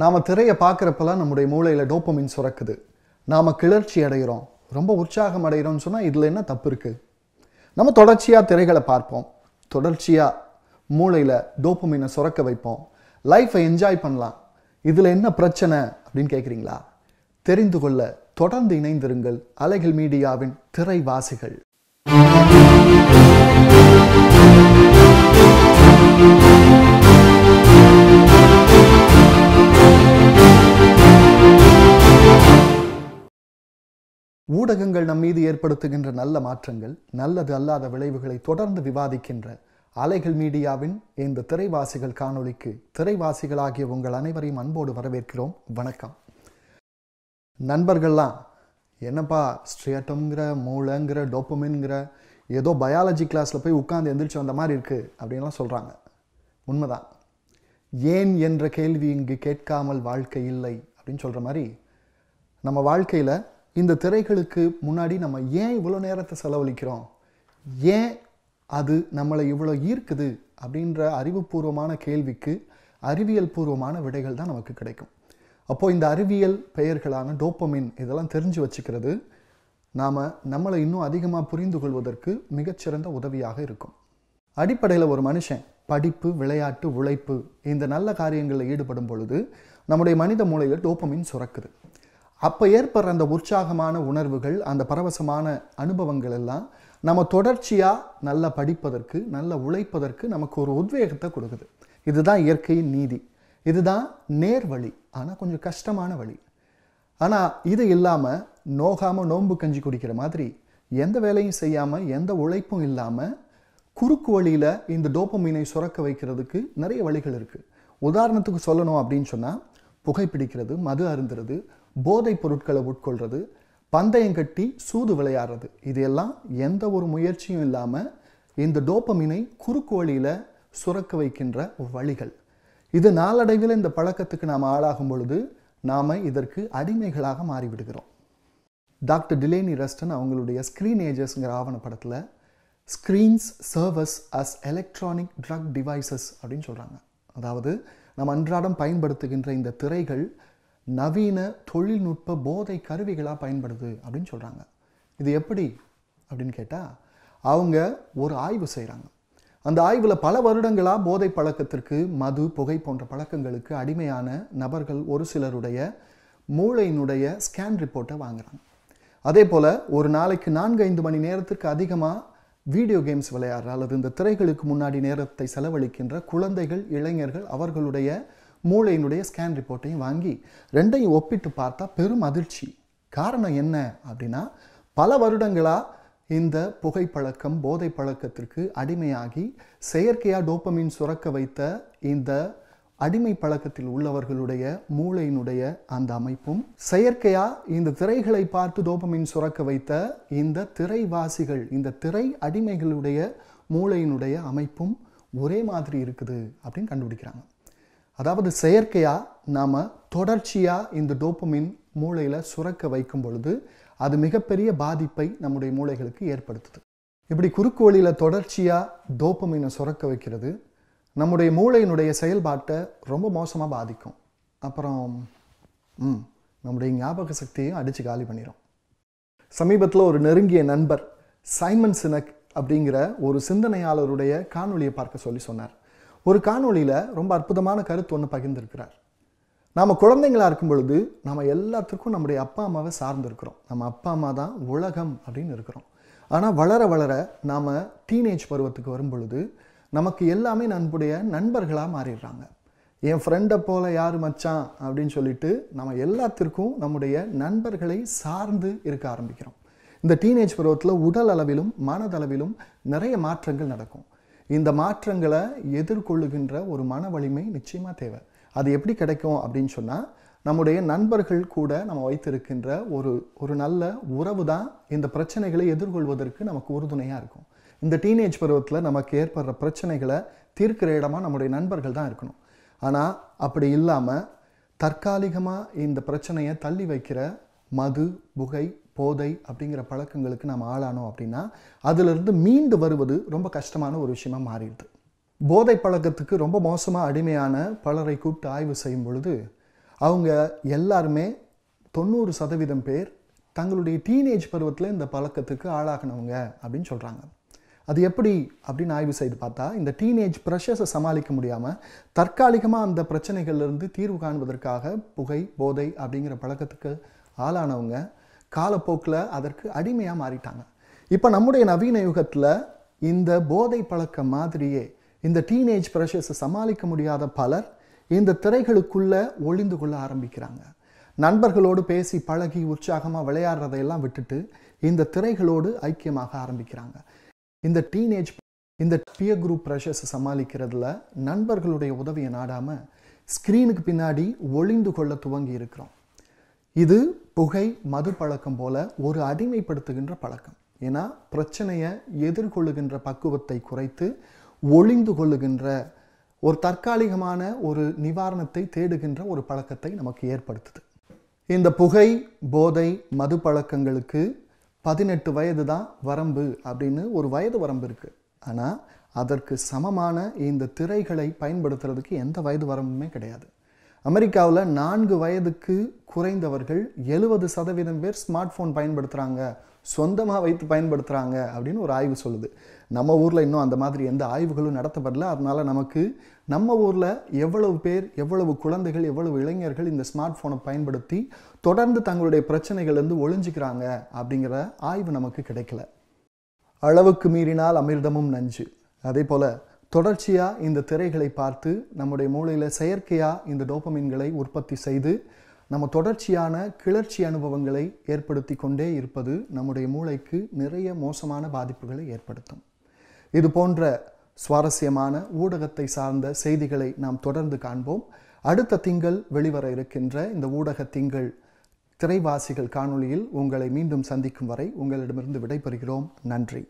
நாம் திரையை பார்க்குறப்பெல்லாம் நம்முடைய மூளையில் டோப்பமின் சுரக்குது. நாம் கிளர்ச்சி அடைகிறோம் ரொம்ப உற்சாகம் அடைகிறோம்னு சொன்னால் இதில் என்ன தப்பு இருக்குது நம்ம தொடர்ச்சியாக திரைகளை பார்ப்போம். தொடர்ச்சியாக மூளையில் டோப்பமினை சுரக்க வைப்போம். லைஃப்பை என்ஜாய் பண்ணலாம். இதில் என்ன பிரச்சனை அப்படின்னு கேட்குறீங்களா தெரிந்து கொள்ள தொடர்ந்து இணைந்திருங்கள் அலைகள் மீடியாவின் திரைவாசிகள். ஊடகங்கள் நம் மீது ஏற்படுத்துகின்ற நல்ல மாற்றங்கள் நல்லது அல்லாத விளைவுகளை தொடர்ந்து விவாதிக்கின்ற அலைகள் மீடியாவின் இந்த திரைவாசிகள் காணொளிக்கு திரைவாசிகளாகிய உங்கள் அனைவரையும் அன்போடு வரவேற்கிறோம். வணக்கம். நண்பர்கள்லாம் என்னப்பா ஸ்ட்ரியட்டம்ங்கிற மூளைங்கிற டோப்பமின்கிற ஏதோ பயாலஜி கிளாஸில் போய் உட்காந்து எந்திரிச்சு வந்த மாதிரி இருக்குது அப்படின்லாம் சொல்கிறாங்க உண்மைதான். ஏன் என்ற கேள்வி இங்கு கேட்காமல் வாழ்க்கை இல்லை அப்படின்னு சொல்கிற மாதிரி நம்ம வாழ்க்கையில் இந்த திரைகளுக்கு முன்னாடி நம்ம ஏன் இவ்வளோ நேரத்தை செலவழிக்கிறோம்? ஏன் அது நம்மளை இவ்வளோ ஈர்க்குது? அப்படின்ற அறிவுபூர்வமான கேள்விக்கு அறிவியல் பூர்வமான விடைகள் தான் நமக்கு கிடைக்கும். அப்போது இந்த அறிவியல் பெயர்களான டோப்பமின் இதெல்லாம் தெரிஞ்சு வச்சுக்கிறது நாம் நம்மளை இன்னும் அதிகமாக புரிந்து கொள்வதற்கு மிகச்சிறந்த உதவியாக இருக்கும். அடிப்படையில் ஒரு மனுஷன் படிப்பு விளையாட்டு உழைப்பு இந்த நல்ல காரியங்களில் ஈடுபடும் பொழுது நம்முடைய மனித மூளையில் டோப்பமின் சுரக்குது. அப்போ ஏற்படுற அந்த உற்சாகமான உணர்வுகள் அந்த பரவசமான அனுபவங்கள் எல்லாம் நம்ம தொடர்ச்சியாக நல்லா படிப்பதற்கு நல்லா உழைப்பதற்கு நமக்கு ஒரு உத்வேகத்தை கொடுக்குது. இதுதான் இயற்கையின் நீதி. இதுதான் நேர் வழி ஆனால் கொஞ்சம் கஷ்டமான வழி. ஆனால் இது இல்லாமல் நோகாமல் நோன்பு கஞ்சி குடிக்கிற மாதிரி எந்த வேலையும் செய்யாமல் எந்த உழைப்பும் இல்லாமல் குறுக்கு வழியில் இந்த டோப்பமீனை சுரக்க வைக்கிறதுக்கு நிறைய வழிகள் இருக்குது உதாரணத்துக்கு சொல்லணும் அப்படின்னு சொன்னால் புகைப்பிடிக்கிறது மது அருந்துறது போதைப் பொருட்களை உட்கொள்வது பந்தயம் கட்டி சூது விளையாடுறது. இது எல்லாம் எந்த ஒரு முயற்சியும் இல்லாமல் இந்த டோப்பமினை குறுக்கு வழியில் சுரக்க வைக்கின்ற வழிகள். இது நாளடைவில் இந்த பழக்கத்துக்கு நாம் ஆளாகும் பொழுது நாம் இதற்கு அடிமைகளாக மாறிவிடுகிறோம். டாக்டர் டிலேனி ரஸ்டன் அவங்களுடைய ஸ்க்ரீன் ஏஜஸ்ங்கிற ஆவணப்படத்தில் screens serves as electronic drug devices அப்படின்னு சொல்கிறாங்க அதாவது நம்ம அன்றாடம் பயன்படுத்துகின்ற இந்த திரைகள் நவீன தொழில்நுட்ப போதை கருவிகளாக பயன்படுது அப்படின்னு சொல்கிறாங்க இது எப்படி அப்படின்னு கேட்டால் அவங்க ஒரு ஆய்வு செய்கிறாங்க அந்த ஆய்வில் பல வருடங்களாக போதை பழக்கத்திற்கு மது புகை போன்ற பழக்கங்களுக்கு அடிமையான நபர்கள் ஒரு சிலருடைய மூளையினுடைய ஸ்கேன் ரிப்போர்ட்டை வாங்குறாங்க. அதே போல் ஒரு நாளைக்கு நான்கு ஐந்து மணி நேரத்திற்கு அதிகமாக வீடியோ கேம்ஸ் விளையாடுற அல்லது இந்த திரைகளுக்கு முன்னாடி நேரத்தை செலவழிக்கின்ற குழந்தைகள் இளைஞர்கள் அவர்களுடைய மூளையினுடைய ஸ்கேன் ரிப்போர்ட்டையும் வாங்கி ரெண்டையும் ஒப்பிட்டு பார்த்தா பெரும் அதிர்ச்சி. காரணம் என்ன அப்படின்னா பல வருடங்களாக இந்த புகைப்பழக்கம் போதை பழக்கத்திற்கு அடிமையாகி செயற்கையாக டோப்பமின் சுரக்க வைத்த இந்த அடிமை பழக்கத்தில் உள்ளவர்களுடைய மூளையினுடைய அந்த அமைப்பும் செயற்கையா இந்த திரைகளை பார்த்து டோப்பமின் சுரக்க வைத்த இந்த திரைவாசிகள் இந்த திரை அடிமைகளுடைய மூளையினுடைய அமைப்பும் ஒரே மாதிரி இருக்குது அப்படின்னு கண்டுபிடிக்கிறாங்க. அதாவது செயற்கையாக நாம் தொடர்ச்சியாக இந்த டோப்பமின் மூளையில் சுரக்க வைக்கும் பொழுது அது மிகப்பெரிய பாதிப்பை நம்முடைய மூளைகளுக்கு ஏற்படுத்துது. இப்படி குறுக்கு வழியில் தொடர்ச்சியாக டோப்பமினை சுரக்க வைக்கிறது நம்முடைய மூளையினுடைய செயல்பாட்டை ரொம்ப மோசமாக பாதிக்கும். அப்புறம் ம் நம்முடைய ஞாபக சக்தியையும் அடித்து காலி பண்ணிடும் சமீபத்தில் ஒரு நெருங்கிய நண்பர் சைமன் சினக் அப்படிங்கிற ஒரு சிந்தனையாளருடைய காணொலியை பார்க்க சொல்லி சொன்னார். ஒரு காணொளியில் ரொம்ப அற்புதமான கருத்து ஒன்று பகிர்ந்திருக்கிறார். நாம் குழந்தைங்களாக இருக்கும் பொழுது நம்ம எல்லாத்துக்கும் நம்முடைய அப்பா அம்மாவை சார்ந்துருக்கிறோம். நம்ம அப்பா அம்மா தான் உலகம் அப்படின்னு இருக்கிறோம். ஆனால் வளர வளர நாம் டீனேஜ் பருவத்துக்கு வரும் பொழுது நமக்கு எல்லாமே நம்முடைய நண்பர்களாக மாறிடுறாங்க. என் ஃப்ரெண்டை போல யார் மச்சான் அப்படின்னு சொல்லிட்டு நம்ம எல்லாத்திற்கும் நம்முடைய நண்பர்களை சார்ந்து இருக்க ஆரம்பிக்கிறோம். இந்த டீனேஜ் பருவத்தில் உடல் அளவிலும் மனதளவிலும் நிறைய மாற்றங்கள் நடக்கும். இந்த மாற்றங்களை எதிர்கொள்ளுகின்ற ஒரு மன வலிமை நிச்சயமாக தேவை. அது எப்படி கிடைக்கும் அப்படின்னு சொன்னால் நம்முடைய நண்பர்கள் கூட நம்ம வைத்திருக்கின்ற ஒரு ஒரு நல்ல உறவு தான் இந்த பிரச்சனைகளை எதிர்கொள்வதற்கு நமக்கு உறுதுணையாக இருக்கும். இந்த டீனேஜ் பருவத்தில் நமக்கு ஏற்படுற பிரச்சனைகளை தீர்க்கிற இடமா நம்முடைய நண்பர்கள் தான் இருக்கணும். ஆனால் அப்படி இல்லாமல் தற்காலிகமாக இந்த பிரச்சனையை தள்ளி வைக்கிற மது புகை போதை அப்படிங்கிற பழக்கங்களுக்கு நாம் ஆளானோம் அப்படின்னா அதிலிருந்து மீண்டு வருவது ரொம்ப கஷ்டமான ஒரு விஷயமா மாறிடுது. போதை பழக்கத்துக்கு ரொம்ப மோசமாக அடிமையான பலரை கூப்பிட்டு ஆய்வு செய்யும் பொழுது அவங்க எல்லாருமே தொண்ணூறு சதவீதம் பேர் தங்களுடைய டீனேஜ் பருவத்தில் இந்த பழக்கத்துக்கு ஆளாகினவங்க அப்படின்னு சொல்கிறாங்க அது எப்படி அப்படின்னு ஆய்வு செய்து பார்த்தா இந்த டீனேஜ் ப்ரெஷர்ஸை சமாளிக்க முடியாமல் தற்காலிகமாக அந்த பிரச்சனைகள்லேருந்து தீர்வு காண்பதற்காக புகை போதை அப்படிங்கிற பழக்கத்துக்கு ஆளானவங்க காலப்போக்கில் அதற்கு அடிமையாக மாறிட்டாங்க. இப்போ நம்முடைய நவீன யுகத்தில் இந்த போதை பழக்கம் மாதிரியே இந்த டீனேஜ் ப்ரெஷர்ஸை சமாளிக்க முடியாத பலர் இந்த திரைகளுக்குள்ளே ஒளிந்து கொள்ள ஆரம்பிக்கிறாங்க. நண்பர்களோடு பேசி பழகி உற்சாகமாக விளையாடுறதையெல்லாம் விட்டுட்டு இந்த திரைகளோடு ஐக்கியமாக ஆரம்பிக்கிறாங்க. இந்த டீனேஜ் இந்த பியர் குரூப் ப்ரெஷர்ஸை சமாளிக்கிறதுல நண்பர்களுடைய உதவியை நாடாமல் ஸ்க்ரீனுக்கு பின்னாடி ஒளிந்து கொள்ள துவங்கி இருக்கிறோம். இது புகை மது பழக்கம் போல ஒரு அடிமைப்படுத்துகின்ற பழக்கம். ஏன்னா பிரச்சனையை எதிர்கொள்ளுகின்ற பக்குவத்தை குறைத்து ஒளிந்து கொள்ளுகின்ற ஒரு தற்காலிகமான ஒரு நிவாரணத்தை தேடுகின்ற ஒரு பழக்கத்தை நமக்கு ஏற்படுத்துது. இந்த புகை போதை மது பழக்கங்களுக்கு பதினெட்டு வயது தான் வரம்பு அப்படின்னு ஒரு வயது வரம்பு இருக்குது ஆனால் அதற்கு சமமான இந்த திரைகளை பயன்படுத்துறதுக்கு எந்த வயது வரம்புமே கிடையாது. அமெரிக்காவில் நான்கு வயதுக்கு குறைந்தவர்கள் எழுபது சதவீதம் பேர் ஸ்மார்ட் ஃபோன் பயன்படுத்துகிறாங்க சொந்தமாக வைத்து பயன்படுத்துகிறாங்க அப்படின்னு ஒரு ஆய்வு சொல்லுது. நம்ம ஊரில் இன்னும் அந்த மாதிரி எந்த ஆய்வுகளும் நடத்தப்படல. அதனால நமக்கு நம்ம ஊரில் எவ்வளவு பேர் எவ்வளவு குழந்தைகள் எவ்வளவு இளைஞர்கள் இந்த ஸ்மார்ட் ஃபோனை பயன்படுத்தி தொடர்ந்து தங்களுடைய பிரச்சனைகள்லேருந்து ஒளிஞ்சிக்கிறாங்க அப்படிங்கிற ஆய்வு நமக்கு கிடைக்கல. அளவுக்கு மீறினால் அமிர்தமும் நஞ்சு. அதே போல் தொடர்ச்சியாக இந்த திரைகளை பார்த்து நம்முடைய மூளையில் செயற்கையாக இந்த டோப்பமின்களை உற்பத்தி செய்து நம்ம தொடர்ச்சியான கிளர்ச்சி அனுபவங்களை ஏற்படுத்தி கொண்டே இருப்பது நம்முடைய மூளைக்கு நிறைய மோசமான பாதிப்புகளை ஏற்படுத்தும். இது போன்ற சுவாரஸ்யமான ஊடகத்தை சார்ந்த செய்திகளை நாம் தொடர்ந்து காண்போம். அடுத்த திங்கள் வெளிவர இருக்கின்ற இந்த ஊடக திங்கள் திரைவாசிகள் காணொளியில் உங்களை மீண்டும் சந்திக்கும் வரை உங்களிடமிருந்து விடைபெறுகிறோம். நன்றி.